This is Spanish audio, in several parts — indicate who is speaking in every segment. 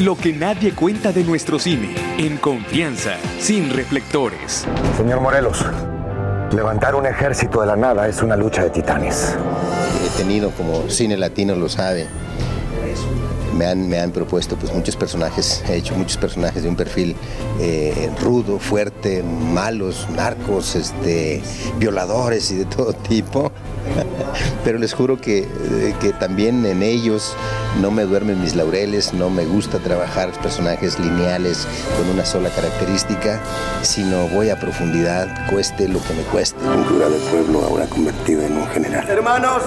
Speaker 1: Lo que nadie cuenta de nuestro cine. En confianza, sin reflectores.
Speaker 2: Señor Morelos, levantar un ejército de la nada es una lucha de titanes.
Speaker 3: He tenido, como cine latino lo sabe, me han, me han propuesto pues, muchos personajes, he hecho muchos personajes de un perfil eh, rudo, fuerte, malos, narcos, este, violadores y de todo tipo. Pero les juro que, eh, que también en ellos no me duermen mis laureles, no me gusta trabajar personajes lineales con una sola característica, sino voy a profundidad, cueste lo que me cueste.
Speaker 2: Un cura del pueblo ahora convertido en un general.
Speaker 4: Hermanos,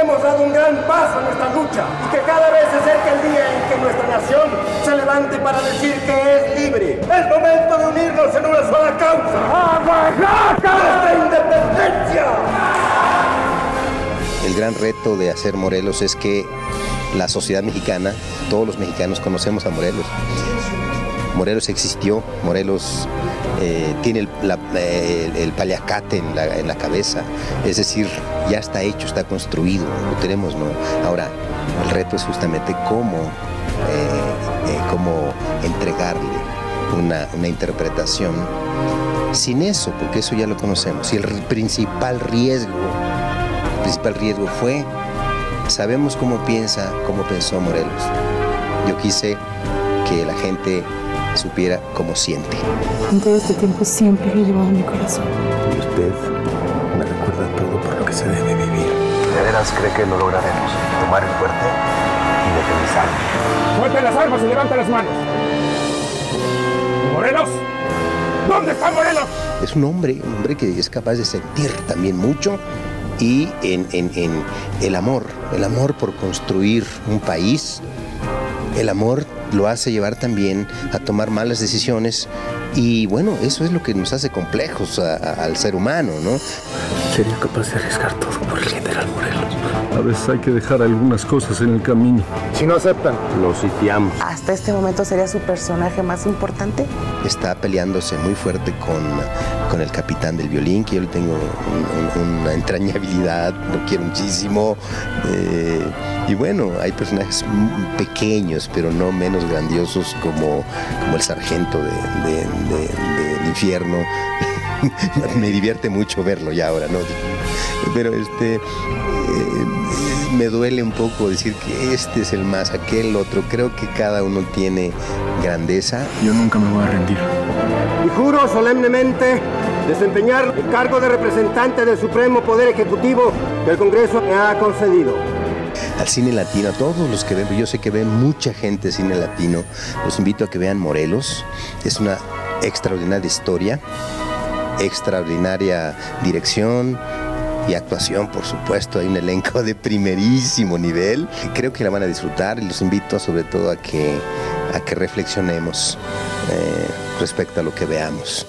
Speaker 4: hemos dado un gran paso en nuestra lucha y que cada vez se acerca el día en que nuestra nación se levante para decir que es libre. Es momento de unirnos en una sola causa. ¡Nuestra independencia!
Speaker 3: El gran reto de hacer Morelos es que la sociedad mexicana, todos los mexicanos conocemos a Morelos. Morelos existió, Morelos eh, tiene el, la- paliacate en la, en la cabeza, es decir, ya está hecho, está construido, lo tenemos, ¿no? Ahora, el reto es justamente cómo, eh, eh, cómo entregarle una, una interpretación sin eso, porque eso ya lo conocemos. Y el principal riesgo, el principal riesgo fue Sabemos cómo piensa, cómo pensó Morelos. Yo quise que la gente supiera cómo siente.
Speaker 5: En todo este tiempo siempre lo he llevado en mi corazón.
Speaker 2: Y usted me recuerda todo por lo que se debe vivir. ¿De veras cree que lo lograremos? Tomar el fuerte y defenizarlo.
Speaker 6: ¡Suelten las armas y levanten las manos! ¡Morelos! ¿Dónde está Morelos?
Speaker 3: Es un hombre, un hombre que es capaz de sentir también mucho y en, en- en el amor, el amor por construir un país, el amor lo hace llevar también a tomar malas decisiones y bueno, eso es lo que nos hace complejos al ser humano, ¿no?
Speaker 2: Sería capaz de arriesgar todo por el general Morelos.
Speaker 7: A veces hay que dejar algunas cosas en el camino.
Speaker 2: Si no aceptan, los sitiamos.
Speaker 8: ¿Hasta este momento sería su personaje más importante?
Speaker 3: está peleándose muy fuerte con, con el capitán del violín, que yo le tengo un- un- una entrañabilidad, lo quiero muchísimo. eh, y bueno, hay personajes pequeños, pero no menos grandiosos como, como el sargento de- de- de- del infierno. Me divierte mucho verlo ya ahora, ¿no? Pero este... eh, me duele un poco decir que este es el más, aquel otro. Creo que cada uno tiene grandeza
Speaker 7: Yo nunca me voy a rendir.
Speaker 4: Y juro solemnemente desempeñar el cargo de representante del Supremo Poder Ejecutivo que el Congreso me ha concedido.
Speaker 3: al cine latino, a todos los que ven, yo sé que ven mucha gente cine latino, los invito a que vean Morelos, es una extraordinaria historia, extraordinaria dirección y actuación, por supuesto, hay un elenco de primerísimo nivel, creo que la van a disfrutar y los invito sobre todo a que, a que reflexionemos eh, respecto a lo que veamos.